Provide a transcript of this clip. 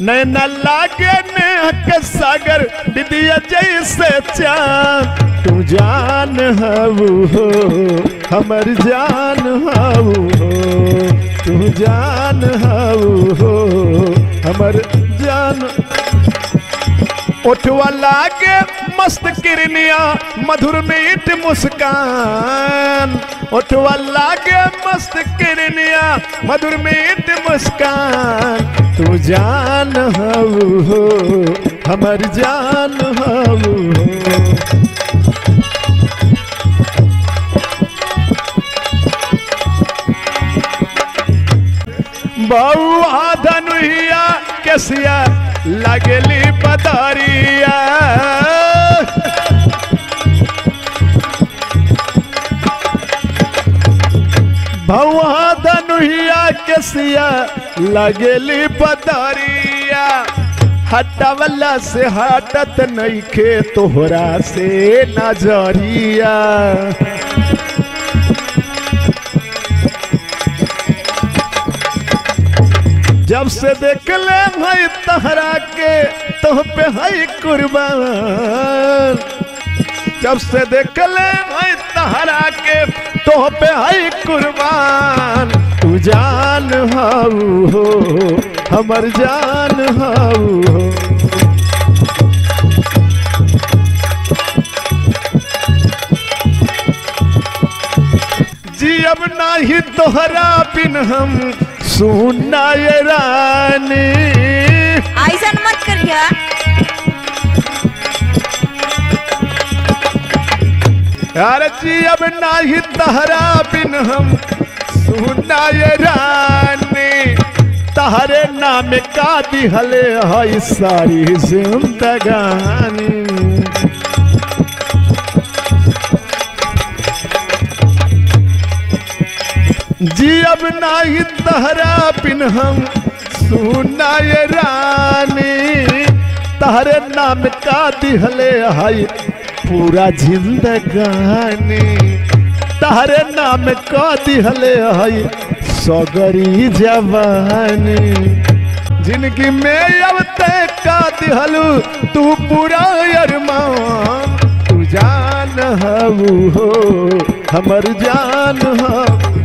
नैना लागे नेह के सागर दिदिया जैसे चाँद। तू जान हऊ हो, हमर जान हऊ हो। तू जान हऊ हो, हमर जान। उठवा लागे मस्त किरनिया मधुर मीठ मुस्कान। उठवा लागे मस्त किरनिया मधुर मीठ मुस्कान। तू जान हो हमर जान हो। बउआ धनुहिया केसिया लगली पतरिया भौआ धनुहिया केसिया लगली पतरिया हटवला से हटत नइखे तोहरा से नज़रिया। जब से देख ले भाई तहरा के, तुह पे है कुर्बान। जब से देख ले भाई तहरा के, तुह पे है कुर्बान। हाऊ हो हमर जान हाऊ हो। जी अब नाही तोहरा बिन हम सुना ये रानी। ऐसा मत करिया। यार जी अब नाही तहरा बिन हम सुना ये रानी। तहरे नाम का दिहले है सारी जिंदगानी। जी अब नाही तहरा बिन हम सुना ये रानी। तहरे नाम का दिहले है पूरा जिंदगानी। तहरे नाम का दिहले है सगरी जवानी। जिनकी में अब तय का दिहलू, तू पूरा अरमान। तू जान हऊ हो, हमर जान हऊ